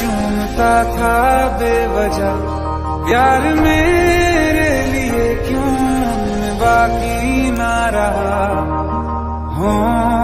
करता था बेवजह। प्यार मेरे लिए क्यों बाकी ना रहा? हो।